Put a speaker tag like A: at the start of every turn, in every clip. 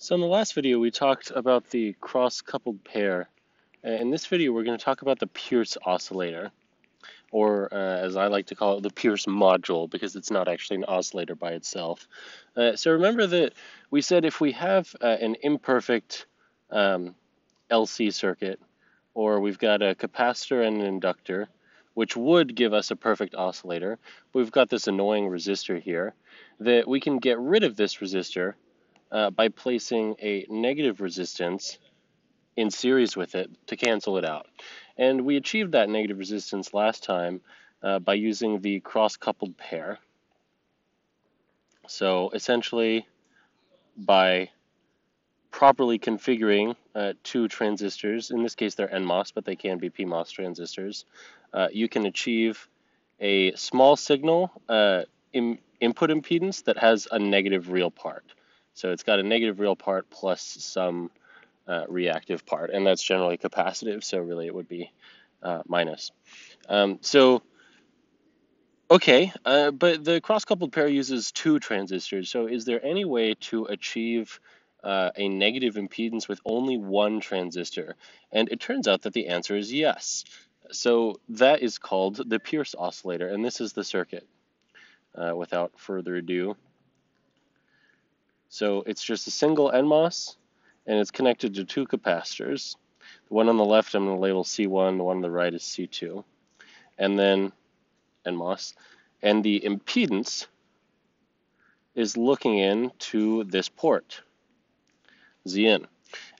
A: So in the last video, we talked about the cross-coupled pair. Uh, In this video, we're going to talk about the Pierce oscillator, or uh, as I like to call it, the Pierce module, because it's not actually an oscillator by itself. Uh, so remember that we said if we have uh, an imperfect um, LC circuit, or we've got a capacitor and an inductor, which would give us a perfect oscillator, we've got this annoying resistor here, that we can get rid of this resistor uh, by placing a negative resistance in series with it to cancel it out. And we achieved that negative resistance last time uh, by using the cross-coupled pair. So essentially, by properly configuring uh, two transistors, in this case they're NMOS, but they can be PMOS transistors, uh, you can achieve a small signal uh, in, input impedance that has a negative real part. So it's got a negative real part plus some uh, reactive part, and that's generally capacitive, so really it would be uh, minus. Um, so, okay, uh, but the cross-coupled pair uses two transistors, so is there any way to achieve uh, a negative impedance with only one transistor? And it turns out that the answer is yes. So that is called the Pierce oscillator, and this is the circuit. Uh, without further ado, So it's just a single NMOS and it's connected to two capacitors. The one on the left I'm going to label C1, the one on the right is C2. And then NMOS. And the impedance is looking into this port, ZN.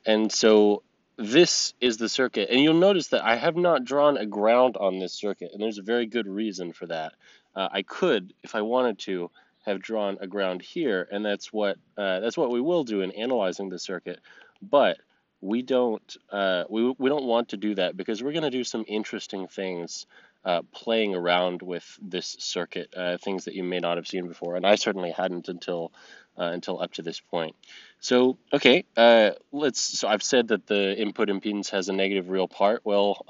A: And so this is the circuit. And you'll notice that I have not drawn a ground on this circuit, and there's a very good reason for that. Uh, I could, if I wanted to, have drawn a ground here, and that's what uh, that's what we will do in analyzing the circuit. But we don't uh, we we don't want to do that because we're going to do some interesting things uh, playing around with this circuit, uh, things that you may not have seen before, and I certainly hadn't until uh, until up to this point. So okay, uh, let's. So I've said that the input impedance has a negative real part. Well,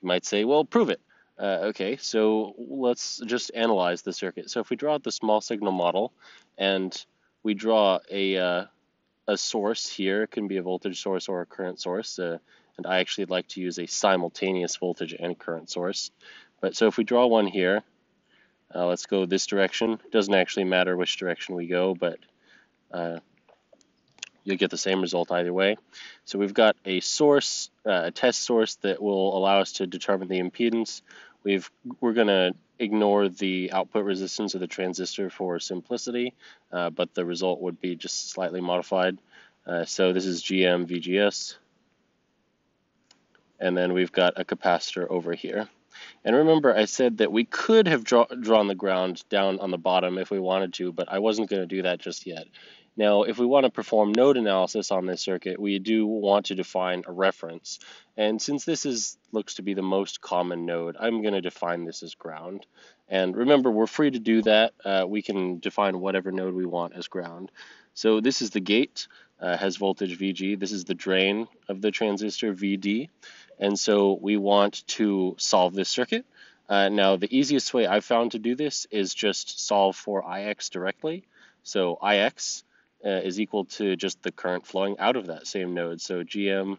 A: you might say, well, prove it. Uh, okay, so let's just analyze the circuit. So if we draw the small signal model and we draw a, uh, a source here, it can be a voltage source or a current source, uh, and I actually like to use a simultaneous voltage and current source. But so if we draw one here, uh, let's go this direction. It doesn't actually matter which direction we go, but uh, you'll get the same result either way. So we've got a source, uh, a test source that will allow us to determine the impedance. We've, we're going to ignore the output resistance of the transistor for simplicity, uh, but the result would be just slightly modified. Uh, so this is GM VGS, and then we've got a capacitor over here. And remember, I said that we could have draw, drawn the ground down on the bottom if we wanted to, but I wasn't going to do that just yet. Now, if we want to perform node analysis on this circuit, we do want to define a reference. And since this is looks to be the most common node, I'm going to define this as ground. And remember, we're free to do that. Uh, we can define whatever node we want as ground. So this is the gate, uh, has voltage VG. This is the drain of the transistor VD. And so we want to solve this circuit. Uh, now, the easiest way I've found to do this is just solve for Ix directly. So Ix uh, is equal to just the current flowing out of that same node. So GM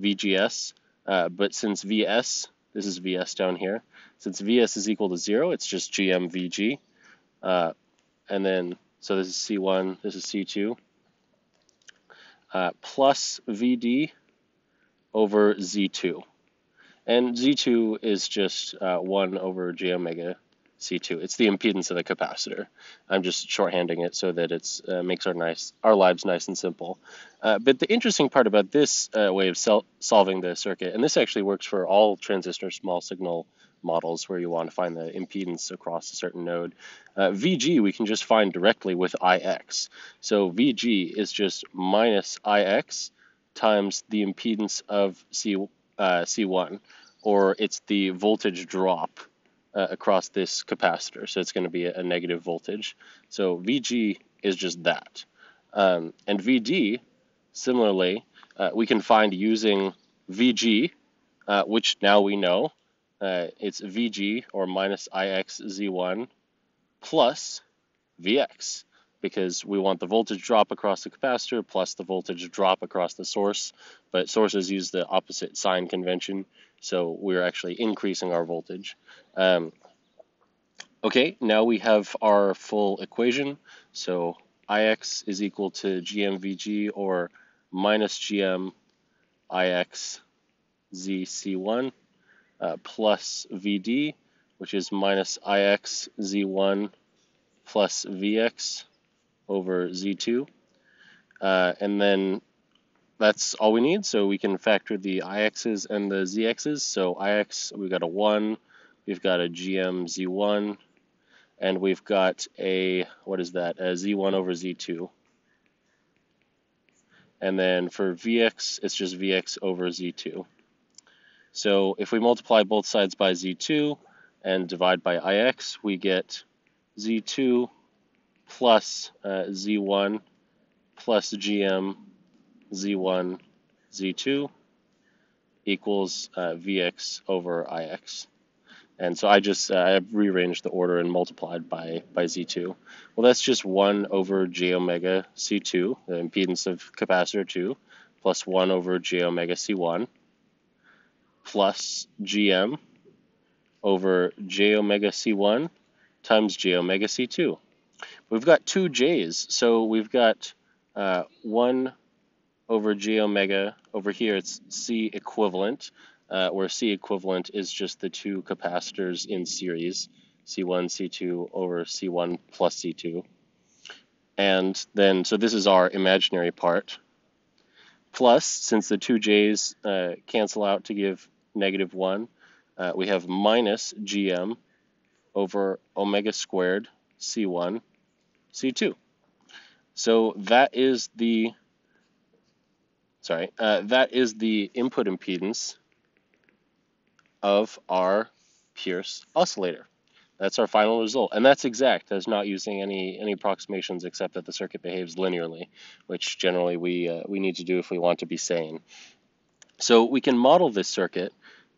A: VGS, uh, but since VS, this is VS down here, since VS is equal to zero, it's just GM VG. Uh, and then, so this is C1, this is C2, uh, plus VD over Z2. And Z2 is just uh, 1 over J omega C2. It's the impedance of the capacitor. I'm just shorthanding it so that it uh, makes our nice our lives nice and simple. Uh, but the interesting part about this uh, way of solving the circuit, and this actually works for all transistor small signal models where you want to find the impedance across a certain node. Uh, VG we can just find directly with IX. So VG is just minus IX times the impedance of C, uh, C1, or it's the voltage drop uh, across this capacitor. So it's going to be a, negative voltage. So VG is just that. Um, and VD, similarly, uh, we can find using VG, uh, which now we know uh, it's VG or minus IXZ1 plus VX. Because we want the voltage drop across the capacitor plus the voltage drop across the source, but sources use the opposite sign convention, so we're actually increasing our voltage. Um, okay, now we have our full equation. So Ix is equal to GMVG or minus GM Ix ZC1 uh, plus VD, which is minus Ix Z1 plus Vx over Z2. Uh, and then that's all we need. So we can factor the IXs and the VXs. So IX, we've got a 1, we've got a GM Z1, and we've got a, what is that, a Z1 over Z2. And then for Vx, it's just Vx over Z2. So if we multiply both sides by Z2 and divide by Ix, we get Z2 plus uh, Z1 plus GM Z1 Z2 equals uh, Vx over Ix. And so I just uh, I rearranged the order and multiplied by, by Z2. Well, that's just 1 over j omega C2, the impedance of capacitor 2, plus 1 over j omega C1, plus Gm over j omega C1 times j omega C2. We've got two j's, so we've got uh, 1 over g omega. Over here it's C equivalent, uh, where C equivalent is just the two capacitors in series, C1, C2 over C1 plus C2. And then, so this is our imaginary part. Plus, since the two j's uh, cancel out to give negative 1, uh, we have minus gm over omega squared C1 C2. So that is the sorry, uh, that is the input impedance of our Pierce oscillator. That's our final result, and that's exact. That's not using any any approximations except that the circuit behaves linearly, which generally we uh, we need to do if we want to be sane. So we can model this circuit,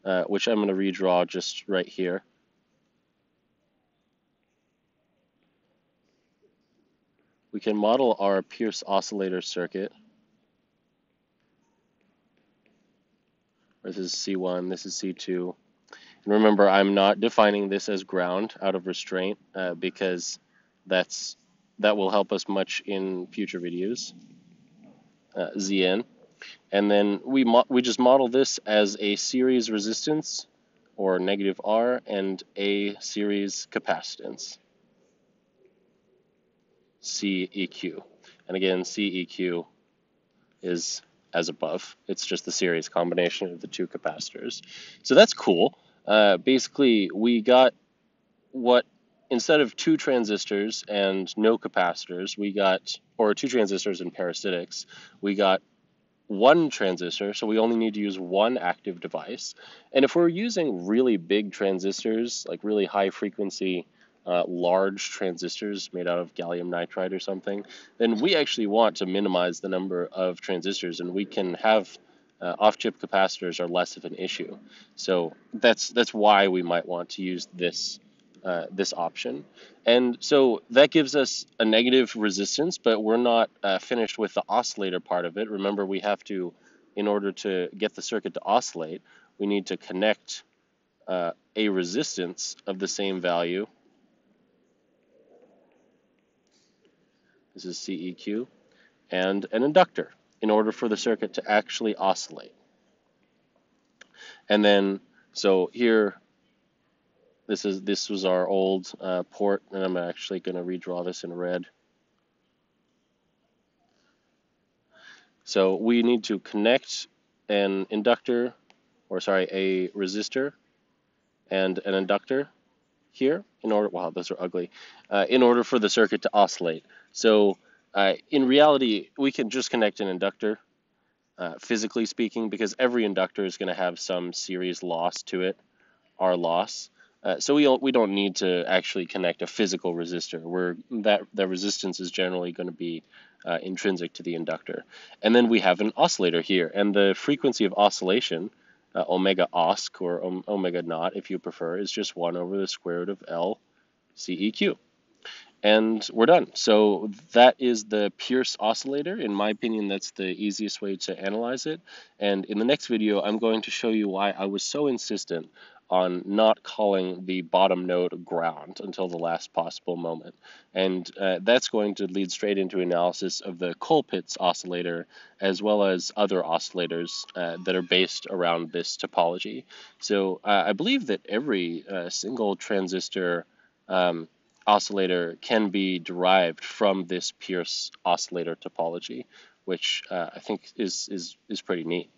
A: uh, which I'm going to redraw just right here. We can model our Pierce oscillator circuit. This is C1, this is C2. And remember, I'm not defining this as ground out of restraint uh, because that's that will help us much in future videos. Uh, Zn. And then we, we just model this as a series resistance or negative R and a series capacitance. CEQ. And again, CEQ is as above. It's just the series combination of the two capacitors. So that's cool. Uh, basically, we got what, instead of two transistors and no capacitors, we got, or two transistors and parasitics, we got one transistor, so we only need to use one active device. And if we're using really big transistors, like really high frequency uh, large transistors made out of gallium nitride or something, then we actually want to minimize the number of transistors and we can have uh, off-chip capacitors are less of an issue. So that's that's why we might want to use this uh, this option. And so that gives us a negative resistance, but we're not uh, finished with the oscillator part of it. Remember, we have to, in order to get the circuit to oscillate, we need to connect uh, a resistance of the same value this is CEQ, and an inductor in order for the circuit to actually oscillate. And then, so here, this is this was our old uh, port, and I'm actually going to redraw this in red. So we need to connect an inductor, or sorry, a resistor and an inductor here in order, wow, those are ugly, uh, in order for the circuit to oscillate. So uh, in reality, we can just connect an inductor, uh, physically speaking, because every inductor is going to have some series loss to it, R loss. Uh, so we we don't need to actually connect a physical resistor. Where that the resistance is generally going to be uh, intrinsic to the inductor, and then we have an oscillator here, and the frequency of oscillation, uh, omega osc or omega naught, if you prefer, is just one over the square root of L CEQ. And we're done. So that is the Pierce oscillator. In my opinion, that's the easiest way to analyze it. And in the next video, I'm going to show you why I was so insistent on not calling the bottom node ground until the last possible moment. And uh, that's going to lead straight into analysis of the Colpitts oscillator as well as other oscillators uh, that are based around this topology. So uh, I believe that every uh, single transistor um, oscillator can be derived from this Pierce oscillator topology, which uh, I think is, is, is pretty neat.